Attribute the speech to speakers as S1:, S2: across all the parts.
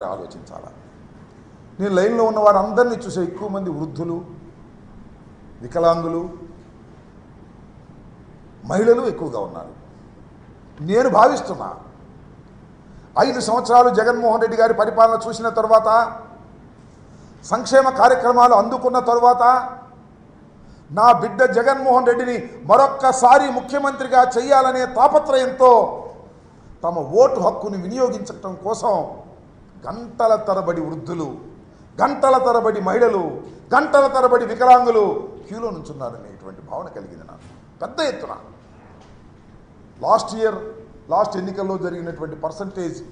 S1: ఆలోచించాలా? నేను లైన్లో ఉన్న వారందరినీ చూసే ఎక్కువ మంది వృద్ధులు వికలాంగులు మహిళలు ఎక్కువగా ఉన్నారు. నేను భావిస్తున్నా ఐదు సంవత్సరాలు జగన్మోహన్ రెడ్డి గారి పరిపాలన చూసిన తర్వాత సంక్షేమ కార్యక్రమాలు అందుకున్న తర్వాత నా బిడ్డ జగన్మోహన్ రెడ్డిని మరొక్కసారి ముఖ్యమంత్రిగా చేయాలనే తాపత్రయంతో తమ ఓటు హక్కును వినియోగించటం కోసం గంటల తరబడి వృద్ధులు గంటల తరబడి మహిళలు గంటల తరబడి వికలాంగులు క్యూలో నుంచున్నారనేటువంటి భావన కలిగింది నాకు. పెద్ద ఎత్తున. లాస్ట్ ఇయర్ లాస్ట్ ఎన్నికల్లో జరిగినటువంటి పర్సంటేజ్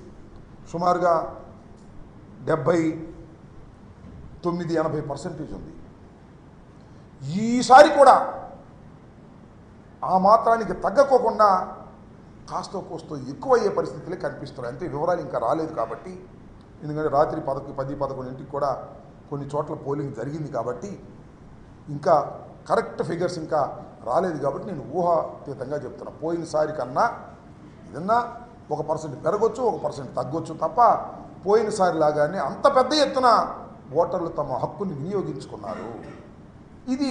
S1: సుమారుగా డెబ్భై తొమ్మిది ఎనభై పర్సెంటేజ్ ఉంది. ఈసారి కూడా ఆ మాత్రానికి తగ్గకోకుండా కాస్తో కోస్తో ఎక్కువయ్యే పరిస్థితులే కనిపిస్తున్నాయి. అంటే వివరాలు ఇంకా రాలేదు కాబట్టి ఎందుకంటే రాత్రి పదకొ పది పదకొండింటికి కూడా కొన్ని చోట్ల పోలింగ్ జరిగింది కాబట్టి ఇంకా కరెక్ట్ ఫిగర్స్ ఇంకా రాలేదు కాబట్టి నేను ఊహాతీతంగా చెప్తున్నా. పోయినసారి కన్నా ఏదన్నా ఒక పర్సెంట్ పెరగొచ్చు ఒక పర్సెంట్ తగ్గొచ్చు తప్ప పోయినసారి లాగానే అంత పెద్ద ఎత్తున ఓటర్లు తమ హక్కుని వినియోగించుకున్నారు. ఇది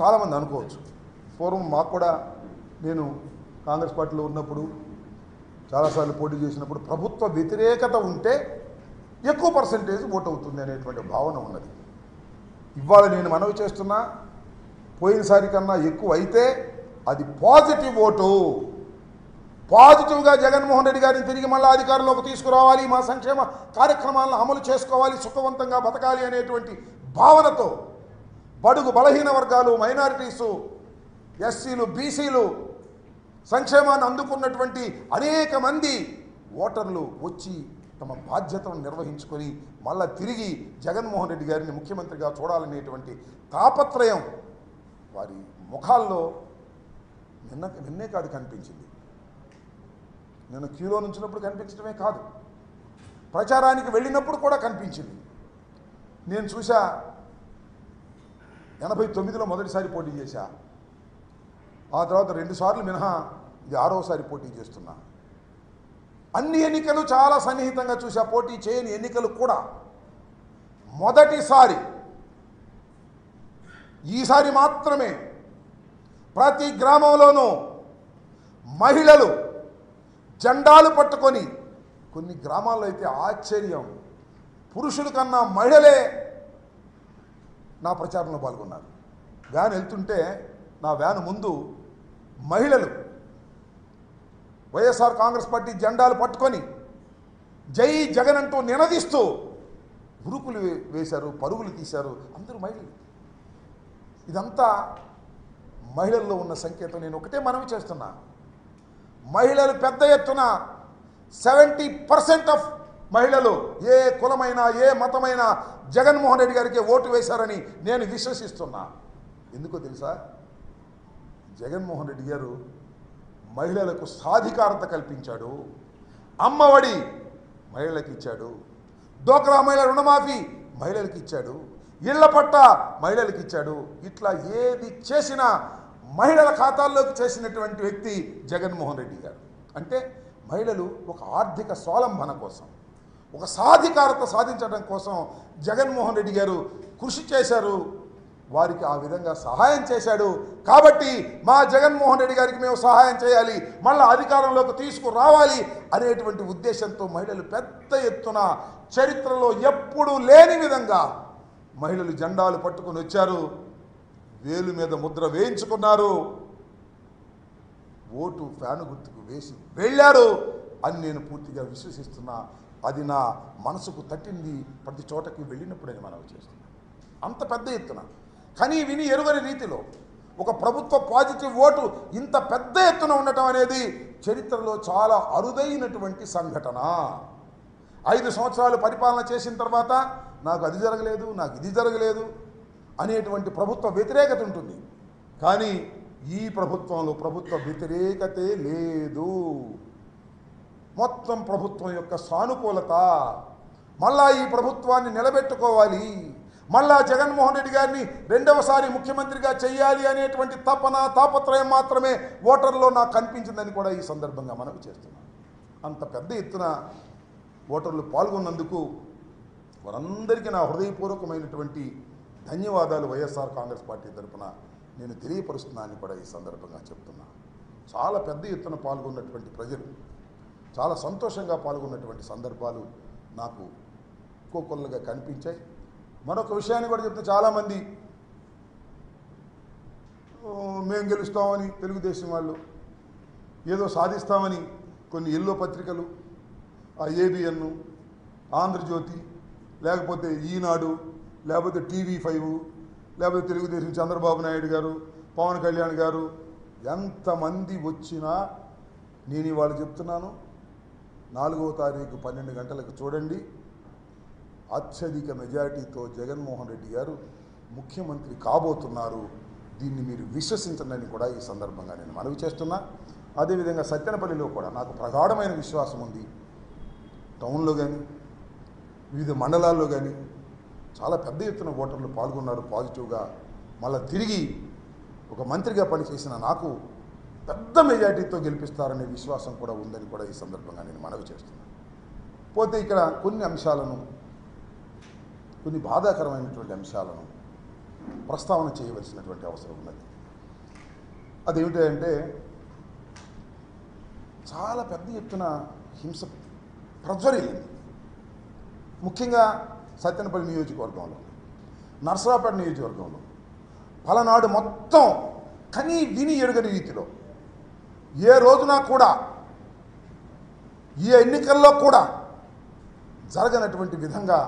S1: చాలామంది అనుకోవచ్చు. పూర్వం మాకు కూడా నేను కాంగ్రెస్ పార్టీలో ఉన్నప్పుడు చాలాసార్లు పోటీ చేసినప్పుడు ప్రభుత్వ వ్యతిరేకత ఉంటే ఎక్కువ పర్సంటేజ్ ఓట్ అవుతుంది అనేటువంటి భావన ఉన్నది. ఇవాళ నేను మనవి చేస్తున్నా పోయినసారి కన్నా ఎక్కువ అయితే అది పాజిటివ్ ఓటు. పాజిటివ్గా జగన్మోహన్ రెడ్డి గారిని తిరిగి మళ్ళీ అధికారంలోకి తీసుకురావాలి మా సంక్షేమ కార్యక్రమాలను అమలు చేసుకోవాలి సుఖవంతంగా బతకాలి అనేటువంటి భావనతో బడుగు బలహీన వర్గాలు మైనారిటీసు ఎస్సీలు బీసీలు సంక్షేమాన్ని అందుకున్నటువంటి అనేక మంది ఓటర్లు వచ్చి తమ బాధ్యతను నిర్వహించుకొని మళ్ళా తిరిగి జగన్మోహన్ రెడ్డి గారిని ముఖ్యమంత్రిగా చూడాలనేటువంటి తాపత్రయం వారి ముఖాల్లో నిన్న నిన్నే కాదు కనిపించింది. నేను క్యూలో నుంచినప్పుడు కనిపించడమే కాదు. ప్రచారానికి వెళ్ళినప్పుడు కూడా కనిపించింది. నేను చూసా ఎనభై తొమ్మిదిలో మొదటిసారి పోటీ చేశా. ఆ తర్వాత రెండుసార్లు మినహా ఇది ఆరోసారి పోటీ చేస్తున్నా. అన్ని ఎన్నికలు చాలా సన్నిహితంగా చూసా పోటీ చేయని ఎన్నికలు కూడా మొదటిసారి ఈసారి మాత్రమే ప్రతి గ్రామంలోనూ మహిళలు జెండాలు పట్టుకొని కొన్ని గ్రామాల్లో అయితే ఆశ్చర్యం పురుషుల కన్నా మహిళలే నా ప్రచారంలో పాల్గొన్నారు. వ్యాన్ వెళ్తుంటే నా వ్యాన్ ముందు మహిళలు వైఎస్ఆర్ కాంగ్రెస్ పార్టీ జెండాలు పట్టుకొని జై జగన్ అంటూ నినదిస్తూ ఉరుకులు వే- వేశారు పరుగులు తీశారు. అందరూ మహిళలు. ఇదంతా మహిళల్లో ఉన్న సంకేతం. నేను ఒకటే మనవి చేస్తున్నా. మహిళలు పెద్ద ఎత్తున సెవెంటీ పర్సెంట్ ఆఫ్ మహిళలు ఏ కులమైనా ఏ మతమైనా జగన్మోహన్ రెడ్డి గారికి ఓటు వేశారని నేను విశ్వసిస్తున్నా. ఎందుకో తెలుసా? జగన్మోహన్ రెడ్డి గారు మహిళలకు సాధికారత కల్పించాడు. అమ్మఒడి మహిళలకు ఇచ్చాడు. డోక్రా మహిళ రుణమాఫీ మహిళలకు ఇచ్చాడు. ఇళ్ళ పట్ట మహిళలకు ఇచ్చాడు. ఇట్లా ఏది చేసినా మహిళల ఖాతాల్లోకి చేసినటువంటి వ్యక్తి జగన్మోహన్ రెడ్డి గారు. అంటే మహిళలు ఒక ఆర్థిక స్వాలంబన కోసం ఒక సాధికారత సాధించడం కోసం జగన్మోహన్ రెడ్డి గారు కృషి చేశారు. వారికి ఆ విధంగా సహాయం చేశాడు. కాబట్టి మా జగన్మోహన్ రెడ్డి గారికి మేము సహాయం చేయాలి మళ్ళీ అధికారంలోకి తీసుకురావాలి అనేటువంటి ఉద్దేశంతో మహిళలు పెద్ద ఎత్తున చరిత్రలో ఎప్పుడూ లేని విధంగా మహిళలు జెండాలు పట్టుకొని వచ్చారు. వేలు మీద ముద్ర వేయించుకున్నారు. ఓటు ఫ్యాను గుర్తుకు వేసి వెళ్ళారు. అని నేను పూర్తిగా విశ్వసిస్తున్నా. అది నా మనసుకు తట్టింది. ప్రతి చోటకి వెళ్ళినప్పుడే మనం చేస్తున్నాం. అంత పెద్ద ఎత్తున. కానీ విని ఎరుగని రీతిలో ఒక ప్రభుత్వ పాజిటివ్ ఓటు ఇంత పెద్ద ఎత్తున ఉండటం అనేది చరిత్రలో చాలా అరుదైనటువంటి సంఘటన. ఐదు సంవత్సరాలు పరిపాలన చేసిన తర్వాత నాకు అది జరగలేదు నాకు ఇది జరగలేదు అనేటువంటి ప్రభుత్వ వ్యతిరేకత ఉంటుంది. కానీ ఈ ప్రభుత్వంలో ప్రభుత్వ వ్యతిరేకతే లేదు. మొత్తం ప్రభుత్వం యొక్క సానుకూలత. మళ్ళా ఈ ప్రభుత్వాన్ని నిలబెట్టుకోవాలి. మళ్ళా జగన్మోహన్ రెడ్డి గారిని రెండవసారి ముఖ్యమంత్రిగా చేయాలి అనేటువంటి తపన తాపత్రయం మాత్రమే ఓటర్లో నాకు కనిపించిందని కూడా ఈ సందర్భంగా మనవి చేస్తున్నాను. అంత పెద్ద ఎత్తున ఓటర్లు పాల్గొన్నందుకు వారందరికీ నా హృదయపూర్వకమైనటువంటి ధన్యవాదాలు వైఎస్ఆర్ కాంగ్రెస్ పార్టీ తరఫున నేను తెలియపరుస్తున్నానని కూడా ఈ సందర్భంగా చెప్తున్నా. చాలా పెద్ద ఎత్తున పాల్గొన్నటువంటి ప్రజలు చాలా సంతోషంగా పాల్గొన్నటువంటి సందర్భాలు నాకు కోకొల్లగా కనిపించాయి. మరొక విషయాన్ని కూడా చెప్తే చాలామంది మేము గెలుస్తామని తెలుగుదేశం వాళ్ళు ఏదో సాధిస్తామని కొన్ని ఎల్లో పత్రికలు ఆ ఏబిఎన్ ఆంధ్రజ్యోతి లేకపోతే ఈనాడు లేకపోతే టీవీ ఫైవ్ లేకపోతే తెలుగుదేశం చంద్రబాబు నాయుడు గారు పవన్ కళ్యాణ్ గారు ఎంతమంది వచ్చినా నేను ఇవాళ చెప్తున్నాను నాలుగవ తారీఖు పన్నెండు గంటలకు చూడండి. అత్యధిక మెజారిటీతో జగన్మోహన్ రెడ్డి గారు ముఖ్యమంత్రి కాబోతున్నారు. దీన్ని మీరు విశ్వసించండి కూడా ఈ సందర్భంగా నేను మనవి చేస్తున్నా. అదేవిధంగా సత్యనపల్లిలో కూడా నాకు ప్రగాఢమైన విశ్వాసం ఉంది. టౌన్లో కానీ వివిధ మండలాల్లో కానీ చాలా పెద్ద ఎత్తున ఓటర్లు పాల్గొన్నారు పాజిటివ్గా. మళ్ళీ తిరిగి ఒక మంత్రిగా పనిచేసిన నాకు పెద్ద మెజార్టీతో గెలిపిస్తారనే విశ్వాసం కూడా ఉందని కూడా ఈ సందర్భంగా నేను మనవి చేస్తున్నాను పోతే ఇక్కడ కొన్ని అంశాలను కొన్ని బాధాకరమైనటువంటి అంశాలను ప్రస్తావన చేయవలసినటువంటి అవసరం ఉన్నది. అదేమిటంటే చాలా పెద్ద ఎత్తున హింస ప్రజ్వరిల్లింది. ముఖ్యంగా సత్యనపల్లి నియోజకవర్గంలో నర్సరాపేట నియోజకవర్గంలో పలనాడు మొత్తం కనీ విని ఎరుగని రీతిలో ఏ రోజున కూడా ఈ ఎన్నికల్లో కూడా జరగనటువంటి విధంగా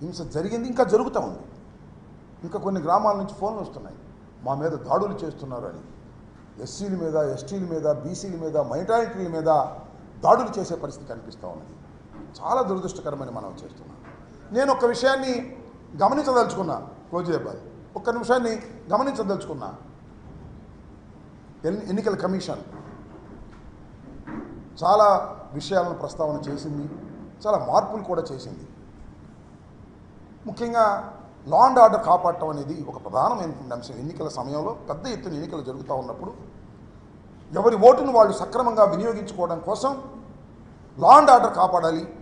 S1: హింస జరిగింది ఇంకా జరుగుతూ ఉంది. ఇంకా కొన్ని గ్రామాల నుంచి ఫోన్లు వస్తున్నాయి. మా మీద దాడులు చేస్తున్నారు అని ఎస్సీల మీద ఎస్టీల మీద బీసీల మీద మైనారిటీల మీద దాడులు చేసే పరిస్థితి కనిపిస్తూ ఉన్నది. చాలా దురదృష్టకరమైన మనం చేస్తున్నాం. నేను ఒక విషయాన్ని గమనించదలుచుకున్నా రోజేబాద్ ఒక్క నిమిషాన్ని గమనించదలుచుకున్నా. ఎన్నికల కమిషన్ చాలా విషయాలను ప్రస్తావన చేసింది చాలా మార్పులు కూడా చేసింది. ముఖ్యంగా లా అండ్ ఆర్డర్ కాపాడటం అనేది ఒక ప్రధానమైనటువంటి అంశం. ఎన్నికల సమయంలో పెద్ద ఎత్తున ఎన్నికలు జరుగుతూ ఉన్నప్పుడు ఎవరి ఓటును వాళ్ళు సక్రమంగా వినియోగించుకోవడం కోసం లా అండ్ ఆర్డర్ కాపాడాలి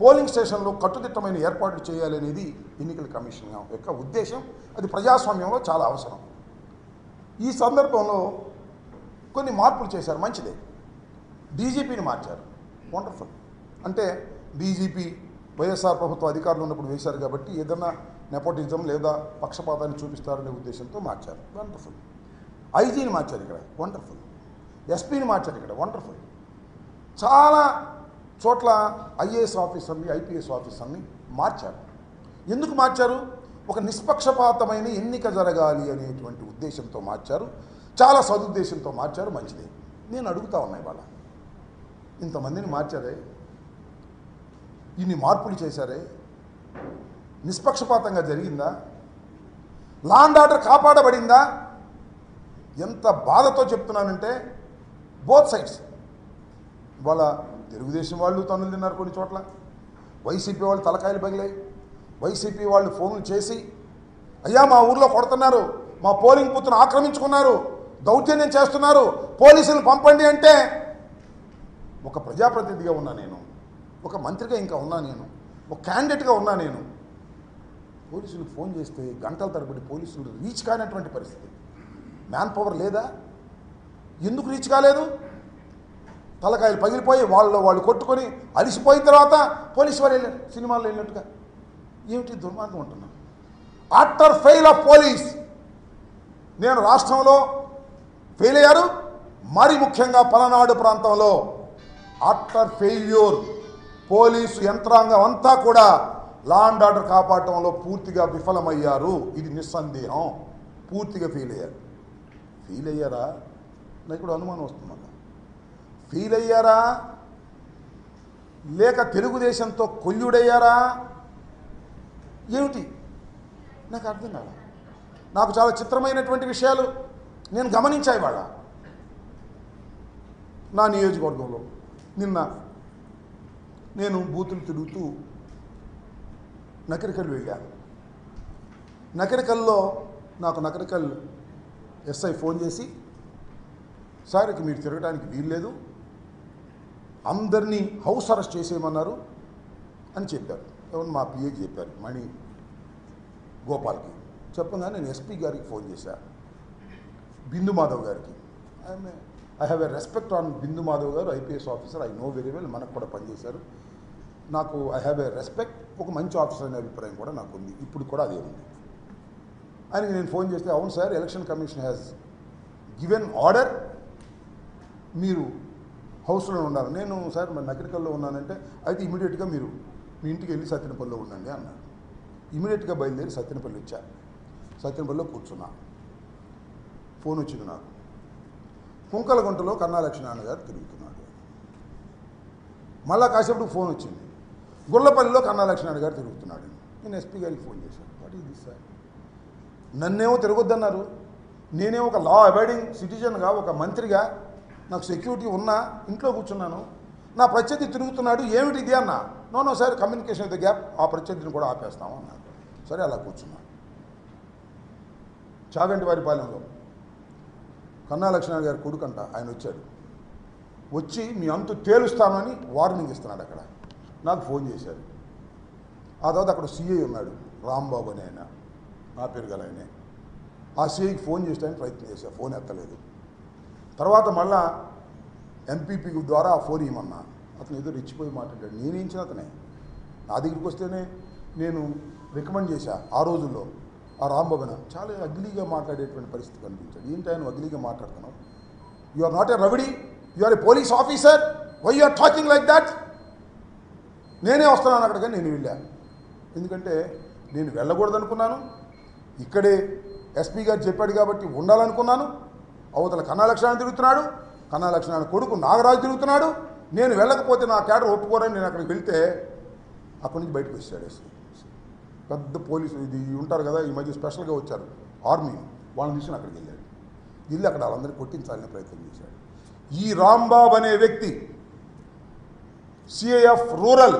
S1: పోలింగ్ స్టేషన్లో కట్టుదిట్టమైన ఏర్పాట్లు చేయాలి అనేది ఎన్నికల కమిషన్ యొక్క ఉద్దేశం. అది ప్రజాస్వామ్యంలో చాలా అవసరం. ఈ సందర్భంలో కొన్ని మార్పులు చేశారు. మంచిదే. డీజీపీని మార్చారు. వండర్ఫుల్. అంటే డీజీపీ వైఎస్ఆర్ ప్రభుత్వ అధికారులు ఉన్నప్పుడు వేశారు కాబట్టి ఏదైనా నెపోటిజం లేదా పక్షపాతాన్ని చూపిస్తారనే ఉద్దేశంతో మార్చారు. వండర్ఫుల్ ఐజీని మార్చారు ఇక్కడ. వండర్ఫుల్ ఎస్పీని మార్చారు ఇక్కడ. వండర్ఫుల్ చాలా చోట్ల ఐఏఎస్ ఆఫీసర్ని ఐపీఎస్ ఆఫీసర్ని మార్చారు. ఎందుకు మార్చారు? ఒక నిష్పక్షపాతమైన ఎన్నిక జరగాలి అనేటువంటి ఉద్దేశంతో మార్చారు. చాలా సదుద్దేశంతో మార్చారు. మంచిది. నేను అడుగుతా ఉన్నాయి వాళ్ళ ఇంతమందిని మార్చారే? ఇన్ని మార్పులు చేశారే? నిష్పక్షపాతంగా జరిగిందా? లాండ్ ఆర్డర్ కాపాడబడిందా? ఎంత బాధతో చెప్తున్నానంటే బోత్ సైడ్స్ ఇవాళ తెలుగుదేశం వాళ్ళు తనులు తిన్నారు కొన్ని చోట్ల. వైసీపీ వాళ్ళు తలకాయలు పగిలాయి. వైసీపీ వాళ్ళు ఫోన్లు చేసి అయ్యా మా ఊర్లో కొడుతున్నారు. మా పోలింగ్ బూత్ను ఆక్రమించుకున్నారు. దౌర్జన్యం చేస్తున్నారు. పోలీసులు పంపండి అంటే ఒక ప్రజాప్రతినిధిగా ఉన్నా నేను. ఒక మంత్రిగా ఇంకా ఉన్నా నేను. ఒక క్యాండిడేట్గా ఉన్నా నేను. పోలీసులకు ఫోన్ చేస్తే గంటల తరబడి పోలీసులు రీచ్ కానటువంటి పరిస్థితి. మ్యాన్ పవర్ లేదా? ఎందుకు రీచ్ కాలేదు? తలకాయలు పగిలిపోయి వాళ్ళు వాళ్ళు కొట్టుకొని అలిసిపోయిన తర్వాత పోలీసు వాళ్ళు వెళ్ళారు సినిమాల్లో వెళ్ళినట్టుగా ఏమిటి దుర్మార్గం ఉంటున్నా ఆఫ్టర్ ఫెయిల్ ఆఫ్ పోలీస్. నేను రాష్ట్రంలో ఫెయిల్ అయ్యారు. మరి ముఖ్యంగా పలనాడు ప్రాంతంలో ఆఫ్టర్ ఫెయిల్యూర్. పోలీసు యంత్రాంగం అంతా కూడా లా అండ్ ఆర్డర్ కాపాడటంలో పూర్తిగా విఫలమయ్యారు. ఇది నిస్సందేహం. పూర్తిగా ఫీల్ అయ్యారు ఫీల్ అయ్యారా నాకు ఇప్పుడు అనుమానం వస్తుందన్న ఫీల్ అయ్యారా లేక తెలుగుదేశంతో కొల్లుడయ్యారా? ఏమిటి? నాకు అర్థం కాదు నాకు చాలా చిత్రమైనటువంటి విషయాలు నేను గమనించాయి వాళ్ళ నా నియోజకవర్గంలో నిన్న నేను బూతులు తిరుగుతూ నకరికల్ వెళ్ళాను నకరికల్లో నాకు నకరికల్ ఎస్ఐ ఫోన్ చేసి సార్ ఇక మీరు తిరగడానికి వీల్లేదు. అందరినీ హౌస్ అరెస్ట్ చేసేయమన్నారు అని చెప్పారు. ఎవరు? మా పిఏకి చెప్పారు. మణి గోపాల్కి. చెప్పగానే నేను ఎస్పీ గారికి ఫోన్ చేశాను బిందు మాధవ్ గారికి. I have a respect on Bindu Madhav గారు IPS officer. I know very well. మనకు కూడా పనిచేశారు నాకు ఐ హ్యావ్ ఏ రెస్పెక్ట్ ఒక మంచి ఆఫీసర్ అనే అభిప్రాయం కూడా నాకు ఉంది ఇప్పుడు కూడా అదే ఉంది. ఆయనకి నేను ఫోన్ చేస్తే అవును sir election commission has given order మీరు హౌస్లో ఉన్నారు నేను సార్ మరి నగరికల్లో ఉన్నానంటే అయితే ఇమీడియట్గా మీరు మీ ఇంటికి వెళ్ళి సత్యనపల్లిలో ఉండండి అన్నారు ఇమీడియట్గా బయలుదేరి సత్యనపల్లి వచ్చా. సత్యనపల్లిలో కూర్చున్నా. ఫోన్ వచ్చింది నాకు. కుంకలగుంటలో కన్నా లక్ష్మీనారాయణ గారు తిరుగుతున్నాడు. మళ్ళా కాసేపు ఫోన్ వచ్చింది. గుల్లపల్లిలో కన్నా లక్ష్మీనారాయణ గారు తిరుగుతున్నాడు. నేను ఎస్పీ గారికి ఫోన్ చేశాను. వాట్ ఈజ్ దిస్ సార్ నన్నేమో తిరగొద్దన్నారు. నేనేమో ఒక లా అబైడింగ్ సిటిజన్గా ఒక మంత్రిగా నాకు సెక్యూరిటీ ఉన్నా ఇంట్లో కూర్చున్నాను. నా ప్రత్యర్థి తిరుగుతున్నాడు. ఏమిటి ఇది అన్న? No no sir communication with gap ఆ ప్రత్యర్థిని కూడా ఆపేస్తాము అన్నారు సరే అలా కూర్చున్నాను చాగంటి వారి పాలెంలో కన్నా లక్ష్మణ్ గారి కొడుకంట ఆయన వచ్చాడు. వచ్చి మీ అంతు తేలుస్తానని వార్నింగ్ ఇస్తున్నాడు అక్కడ. నాకు ఫోన్ చేశారు. ఆ తర్వాత అక్కడ సిఐ ఉన్నాడు రాంబాబు అని ఆయన నా పేరు గల ఆయనే. ఆ సీఐకి ఫోన్ చేసడానికి ప్రయత్నం చేశాను ఫోన్ ఎత్తలేదు. తర్వాత మళ్ళా ఎంపీపీ ద్వారా ఆ ఫోన్ ఇవ్వమన్నా. అతను ఏదో రెచ్చిపోయి మాట్లాడాడు. నేనేంచిన ఇచ్చిన అతనే? నా దగ్గరికి వస్తేనే నేను రికమెండ్ చేశా ఆ రోజుల్లో ఆ రాంబాబున. చాలా అగ్లీగా మాట్లాడేటువంటి పరిస్థితి కనిపించాడు. ఏంటి ఆయన అగ్లీగా మాట్లాడుతున్నావు? You are not a rowdy you are a police officer why you are talking like that నేనే వస్తున్నాను అక్కడికి నేను వెళ్ళాను ఎందుకంటే నేను వెళ్ళకూడదనుకున్నాను. ఇక్కడే ఎస్పీ గారు చెప్పాడు కాబట్టి ఉండాలనుకున్నాను. అవతల కన్నా లక్ష్మణ్ తిరుగుతున్నాడు. కన్నా లక్ష్మణ్ కొడుకు నాగరాజు తిరుగుతున్నాడు. నేను వెళ్ళకపోతే నా క్యాడర్ ఒప్పుకోరని నేను అక్కడికి వెళ్తే అక్కడి నుంచి బయటకు వచ్చాడు ఎస్పీ. పెద్ద పోలీసు ఇది ఉంటారు కదా ఈ మధ్య స్పెషల్గా వచ్చారు. ఆర్మీ వాళ్ళని తీసుకుని అక్కడికి వెళ్ళాడు. వెళ్ళి అక్కడ వాళ్ళందరినీ కొట్టించాలని ప్రయత్నం చేశాడు. ఈ రాంబాబు అనే వ్యక్తి సిఐఎఫ్ రూరల్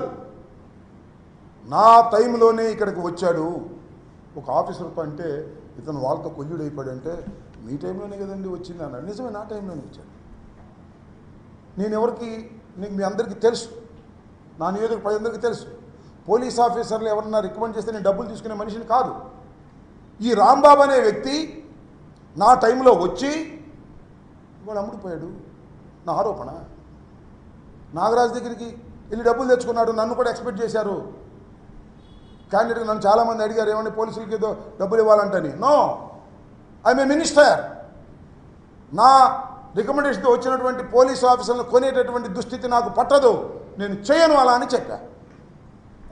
S1: నా టైంలోనే ఇక్కడికి వచ్చాడు. ఒక ఆఫీసర్తో అంటే ఇతను వాళ్ళతో కొల్లుడు అయిపోయాడంటే మీ టైంలోనే కదండి వచ్చింది అన్నాడు. నిజమే నా టైంలోనే వచ్చాడు. నేను ఎవరికి నీకు మీ అందరికీ తెలుసు. నా నియోజక ప్రజలందరికీ తెలుసు. పోలీస్ ఆఫీసర్లు ఎవరన్నా రికమెండ్ చేస్తే నేను డబ్బులు తీసుకునే మనిషిని కాదు. ఈ రాంబాబు అనే వ్యక్తి నా టైంలో వచ్చి ఇవాళ అమ్ముడిపోయాడు. నా ఆరోపణ నాగరాజు దగ్గరికి వెళ్ళి డబ్బులు తెచ్చుకున్నాడు నన్ను కూడా ఎక్స్పెక్ట్ చేశారు. క్యాండిడేట్ నన్ను చాలామంది అడిగారు ఏమంటే పోలీసులకి ఏదో డబ్బులు ఇవ్వాలంటని? నో. ఐ ఏ మినిస్టర్ నా రికమెండేషన్తో వచ్చినటువంటి పోలీస్ ఆఫీసర్లను కొనేటటువంటి దుస్థితి నాకు పట్టదు. నేను చేయను అలా అని చెప్పా.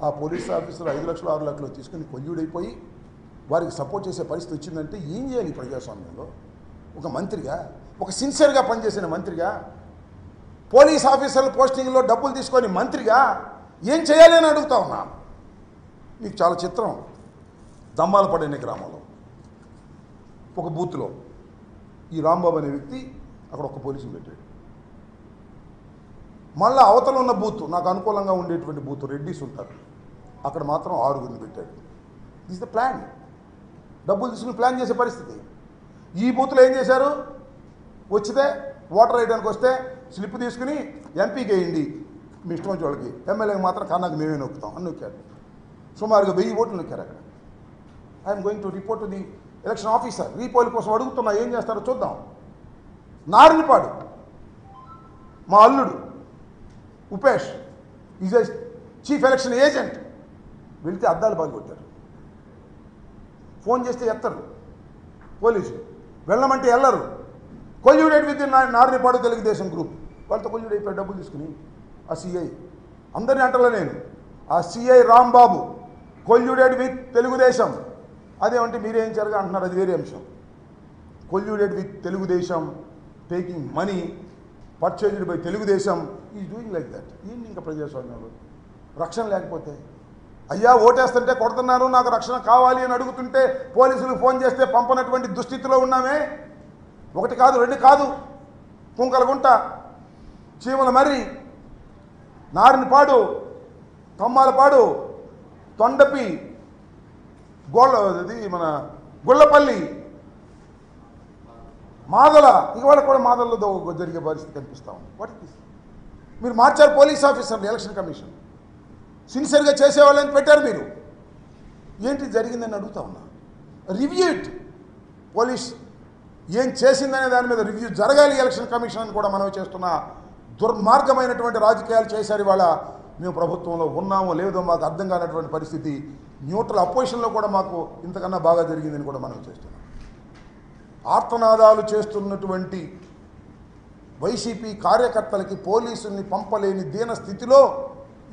S1: ఆ పోలీస్ ఆఫీసర్ ఐదు లక్షలు ఆరు లక్షలు తీసుకుని కొల్లుడైపోయి వారికి సపోర్ట్ చేసే పరిస్థితి వచ్చిందంటే ఏం చేయాలి ప్రజాస్వామ్యంలో? ఒక మంత్రిగా ఒక సిన్సియర్గా పనిచేసిన మంత్రిగా పోలీస్ ఆఫీసర్ల పోస్టింగ్లో డబ్బులు తీసుకొని మంత్రిగా ఏం చేయాలి అని అడుగుతా ఉన్నా. మీకు చాలా చిత్రం. దమ్మాలపడేనే గ్రామంలో. ఒక బూత్లో. ఈ రాంబాబు అనే వ్యక్తి అక్కడ ఒక పోలీసుని పెట్టాడు. మళ్ళీ అవతల ఉన్న బూత్ నాకు అనుకూలంగా ఉండేటువంటి బూత్ రెడ్డిస్ ఉంటారు. అక్కడ మాత్రం ఆరుగురిని పెట్టాడు. దిస్ ద ప్లాన్ డబ్బులు తీసుకుని ప్లాన్ చేసే పరిస్థితి. ఈ బూత్లో ఏం చేశారు? వచ్చితే ఓటర్ వేయడానికి వస్తే స్లిప్ తీసుకుని ఎంపీకి వేయండి. మీ ఇష్టం వచ్చే వాళ్ళకి. ఎమ్మెల్యేకి మాత్రం కన్నాకు మేమే నొక్కుతాం అని నొక్కారు. సుమారుగా వెయ్యి ఓట్లు నొక్కారు అక్కడ. I'm going to report to the election officer repoll కోసం అడుగుతున్నా ఏం చేస్తారో చూద్దాం. నారినిపాడు మా అల్లుడు Upesh is a chief election agent వెళితే అద్దాలు బాగా ఫోన్ చేస్తే ఎత్తరు. పోలీసులు. వెళ్ళమంటే వెళ్ళరు colluded with Narinipadu Telugu Desam group వాళ్ళతో కొంచెం అయిపోయి డబ్బులు తీసుకుని ఆ సిఐ అందరిని అంటలే నేను. ఆ CI Rambabu colluded with Telugu Desam. అదేమంటే మీరేం జరగా అంటున్నారు అది వేరే అంశం. Colluded with Telugu Desam taking money purchased by Telugu Desam is doing like that ఏంటి ఇంకా ప్రజాస్వామ్యంలో. రక్షణ లేకపోతే. అయ్యా ఓటేస్తుంటే కొడుతున్నారు నాకు రక్షణ కావాలి అని అడుగుతుంటే పోలీసులు ఫోన్ చేస్తే పంపనటువంటి దుస్థితిలో ఉన్నామే. ఒకటి కాదు రెండు కాదు. కుంకలగుంట. చీమల మర్రి నారినిపాడు తమ్మాలపాడు తొండపి గోళ్ళ ఇది మన గుళ్ళపల్లి మాదల ఇవాళ కూడా మాదలతో జరిగే పరిస్థితి కనిపిస్తూ ఉంది. వాట్ ఇస్ మీరు మార్చారు పోలీస్ ఆఫీసర్లు ఎలక్షన్ కమిషన్. సిన్సియర్గా చేసేవాళ్ళని పెట్టారు మీరు. ఏంటి జరిగిందని అడుగుతా ఉన్నా. రివ్యూ ఇట్ పోలీస్ ఏం చేసిందనే దాని మీద రివ్యూ జరగాలి ఎలక్షన్ కమిషన్ అని కూడా మనం చేస్తున్న. దుర్మార్గమైనటువంటి రాజకీయాలు చేశారు ఇవాళ. మేము ప్రభుత్వంలో ఉన్నామో లేదో మాకు అర్థం కానటువంటి పరిస్థితి. న్యూట్రల్ అపోజిషన్లో కూడా మాకు ఇంతకన్నా బాగా జరిగిందని కూడా మనం చేస్తున్నాం. ఆర్తనాదాలు చేస్తున్నటువంటి వైసీపీ కార్యకర్తలకి పోలీసుల్ని పంపలేని దీన స్థితిలో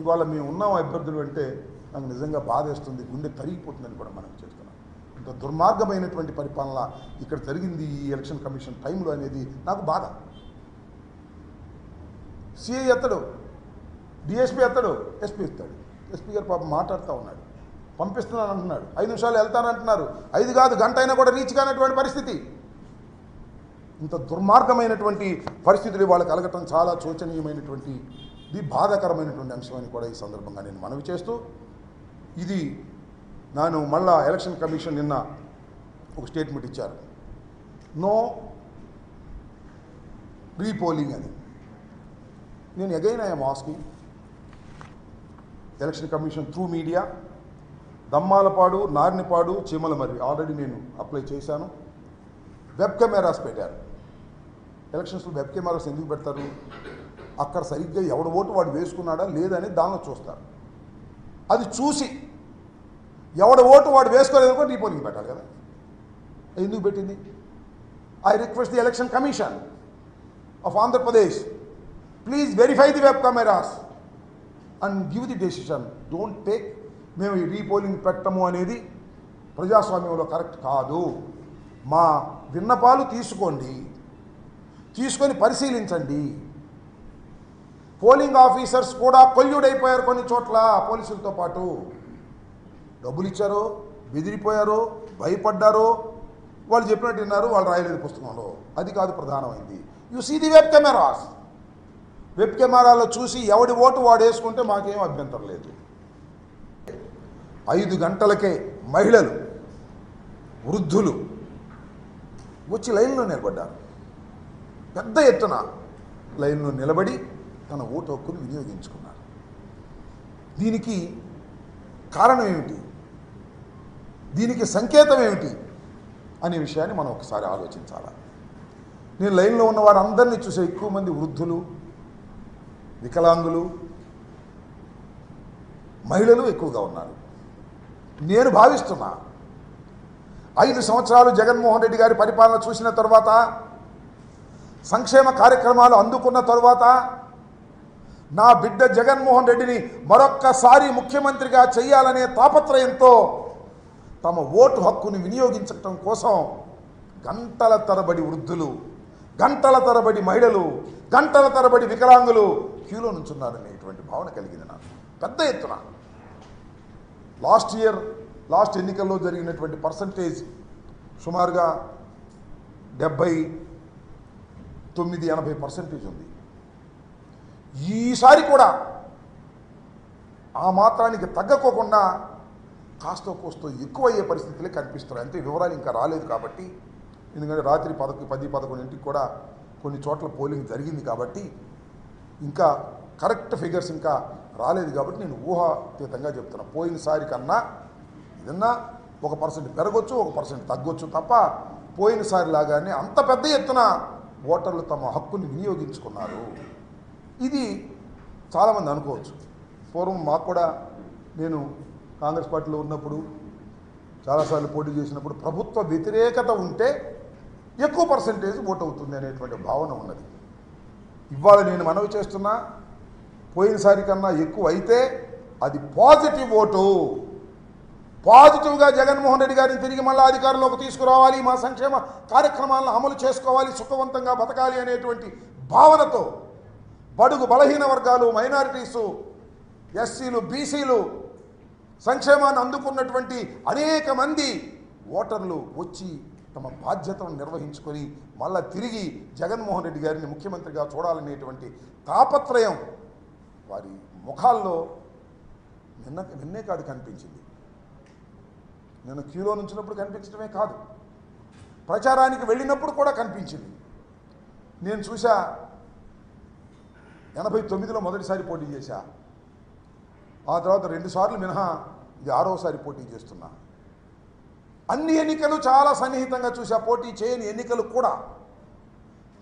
S1: ఇవాళ మేము ఉన్నాం అభ్యర్థులు అంటే నాకు నిజంగా బాధేస్తుంది గుండె తరిగిపోతుందని కూడా మనం చేస్తున్నాం. ఇంత దుర్మార్గమైనటువంటి పరిపాలన ఇక్కడ జరిగింది ఈ ఎలక్షన్ కమిషన్ టైంలో అనేది నాకు బాధ. సిఐ ఎత్తడు డిఎస్పీ ఎత్తడు ఎస్పీ ఇస్తాడు ఎస్పీ గారు పాపం మాట్లాడుతూ ఉన్నాడు. పంపిస్తున్నాను అంటున్నాడు. ఐదు నిమిషాలు వెళ్తానంటున్నారు ఐదు కాదు గంట అయినా కూడా రీచ్ కానటువంటి పరిస్థితి. ఇంత దుర్మార్గమైనటువంటి పరిస్థితులు ఇవాళ కలగటం చాలా శోచనీయమైనటువంటి ఇది బాధాకరమైనటువంటి అంశం అని కూడా ఈ సందర్భంగా నేను మనవి చేస్తూ ఇది నేను మళ్ళా ఎలక్షన్ కమిషన్ నిన్న ఒక స్టేట్మెంట్ ఇచ్చారు. నో రీపోలింగ్ అని. నేను again I'm asking election commission through media Dammalapadu Narinipadu Chimalamarri. Already నేను అప్లై చేశాను. వెబ్ కెమెరాస్ పెట్టారు. ఎలక్షన్స్లో వెబ్ కెమెరాస్ ఎందుకు పెడతారు? అక్కడ సరిగ్గా ఎవడ ఓటు వాడు వేసుకున్నాడా లేదని దానిలో చూస్తారు. అది చూసి ఎవడ ఓటు వాడు వేసుకోలేదనుకో రీపోలింగ్ పెట్టాలి కదా. ఎందుకు పెట్టింది? I request the election commission of Andhra Pradesh please verify the web cameras and give the decision don't take మేము ఈ రీపోలింగ్ పెట్టము అనేది ప్రజాస్వామ్యంలో కరెక్ట్ కాదు. మా విన్నపాలు తీసుకోండి. తీసుకొని పరిశీలించండి. పోలింగ్ ఆఫీసర్స్ కూడా కొల్యుడైపోయారు కొన్ని చోట్ల పోలీసులతో పాటు. డబ్బులు ఇచ్చారో బెదిరిపోయారో భయపడ్డారో వాళ్ళు చెప్పినట్టు విన్నారు వాళ్ళు రాయలేదు పుస్తకంలో. అది కాదు ప్రధానమైంది. You see the web cameras web కెమెరాలో చూసి ఎవడి ఓటు వాడు వేసుకుంటే మాకేం అభ్యంతరం లేదు. ఐదు గంటలకే మహిళలు వృద్ధులు వచ్చి లైన్లో నిలబడ్డారు. పెద్ద ఎత్తున లైన్లో నిలబడి తన ఓటు హక్కును వినియోగించుకున్నారు. దీనికి కారణం ఏమిటి? దీనికి సంకేతం ఏమిటి? అనే విషయాన్ని మనం ఒకసారి ఆలోచించాలి? నేను లైన్లో ఉన్న వారందరినీ చూసే ఎక్కువ మంది వృద్ధులు వికలాంగులు మహిళలు ఎక్కువగా ఉన్నారు. నేను భావిస్తున్నా ఐదు సంవత్సరాలు జగన్మోహన్ రెడ్డి గారి పరిపాలన చూసిన తర్వాత సంక్షేమ కార్యక్రమాలు అందుకున్న తర్వాత నా బిడ్డ జగన్మోహన్ రెడ్డిని మరొక్కసారి ముఖ్యమంత్రిగా చేయాలనే తాపత్రయంతో తమ ఓటు హక్కును వినియోగించటం కోసం గంటల తరబడి వృద్ధులు గంటల తరబడి మహిళలు గంటల తరబడి వికలాంగులు క్యూలో నుంచున్నారనేటువంటి భావన కలిగింది నాకు. పెద్ద ఎత్తున. లాస్ట్ ఇయర్ లాస్ట్ ఎన్నికల్లో జరిగినటువంటి పర్సంటేజ్ సుమారుగా డెబ్భై తొమ్మిది ఎనభై పర్సెంటేజ్ ఉంది. ఈసారి కూడా ఆ మాత్రానికి తగ్గకోకుండా కాస్తో కోస్తో ఎక్కువయ్యే పరిస్థితులే కనిపిస్తున్నాయి. అంతే వివరాలు ఇంకా రాలేదు కాబట్టి ఎందుకంటే రాత్రి పదకొ పది పదకొండింటికి కూడా కొన్ని చోట్ల పోలింగ్ జరిగింది కాబట్టి ఇంకా కరెక్ట్ ఫిగర్స్ ఇంకా రాలేదు కాబట్టి నేను ఊహాతీతంగా చెప్తున్నా. పోయినసారి కన్నా ఏదన్నా ఒక పర్సెంట్ పెరగొచ్చు ఒక పర్సెంట్ తగ్గొచ్చు తప్ప పోయినసారి లాగానే అంత పెద్ద ఎత్తున ఓటర్లు తమ హక్కుని వినియోగించుకున్నారు. ఇది చాలామంది అనుకోవచ్చు. పూర్వం మాకు కూడా నేను కాంగ్రెస్ పార్టీలో ఉన్నప్పుడు చాలాసార్లు పోటీ చేసినప్పుడు ప్రభుత్వ వ్యతిరేకత ఉంటే ఎక్కువ పర్సంటేజ్ ఓట్ అవుతుంది అనేటువంటి భావన ఉన్నది. ఇవాళ నేను మనవి చేస్తున్నా పోయినసారి కన్నా ఎక్కువ అయితే అది పాజిటివ్ ఓటు. పాజిటివ్గా జగన్మోహన్ రెడ్డి గారిని తిరిగి మళ్ళీ అధికారంలోకి తీసుకురావాలి మా సంక్షేమ కార్యక్రమాలను అమలు చేసుకోవాలి సుఖవంతంగా బతకాలి అనేటువంటి భావనతో బడుగు బలహీన వర్గాలు మైనారిటీసు ఎస్సీలు బీసీలు సంక్షేమాన్ని అందుకున్నటువంటి అనేక మంది ఓటర్లు వచ్చి తమ బాధ్యతను నిర్వహించుకొని మళ్ళా తిరిగి జగన్మోహన్ రెడ్డి గారిని ముఖ్యమంత్రిగా చూడాలనేటువంటి తాపత్రయం వారి ముఖాల్లో నిన్న నిన్నే కాదు కనిపించింది. నేను క్యూలో నుంచినప్పుడు కనిపించడమే కాదు. ప్రచారానికి వెళ్ళినప్పుడు కూడా కనిపించింది. నేను చూసా ఎనభై తొమ్మిదిలో మొదటిసారి పోటీ చేశా. ఆ తర్వాత రెండుసార్లు మినహా ఇది ఆరోసారి పోటీ చేస్తున్నా. అన్ని ఎన్నికలు చాలా సన్నిహితంగా చూసా పోటీ చేయని ఎన్నికలు కూడా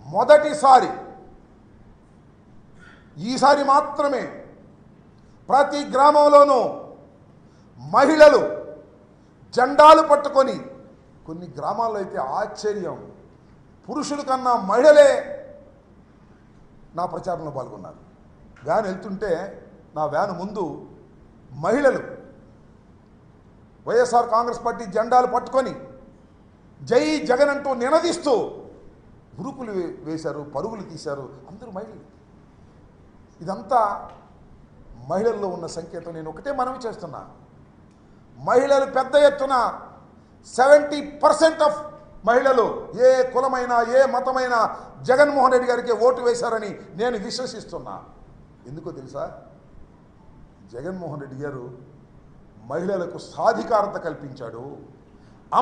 S1: మొదటిసారి ఈసారి మాత్రమే ప్రతి గ్రామంలోనూ మహిళలు జెండాలు పట్టుకొని కొన్ని గ్రామాల్లో అయితే ఆశ్చర్యం పురుషుల కన్నా మహిళలే నా ప్రచారంలో పాల్గొన్నారు. వ్యాన్ వెళ్తుంటే నా వ్యాన్ ముందు మహిళలు వైఎస్ఆర్ కాంగ్రెస్ పార్టీ జెండాలు పట్టుకొని జై జగన్ అంటూ నినదిస్తూ ఉరుకులు వే- వేశారు పరుగులు తీశారు. అందరూ మహిళలు. ఇదంతా మహిళల్లో ఉన్న సంకేతం. నేను ఒకటే మనవి చేస్తున్నా. మహిళలు పెద్ద ఎత్తున సెవెంటీ పర్సెంట్ ఆఫ్ మహిళలు ఏ కులమైనా ఏ మతమైనా జగన్మోహన్ రెడ్డి గారికి ఓటు వేశారని నేను విశ్వసిస్తున్నా. ఎందుకో తెలుసా? జగన్మోహన్ రెడ్డి గారు మహిళలకు సాధికారత కల్పించాడు.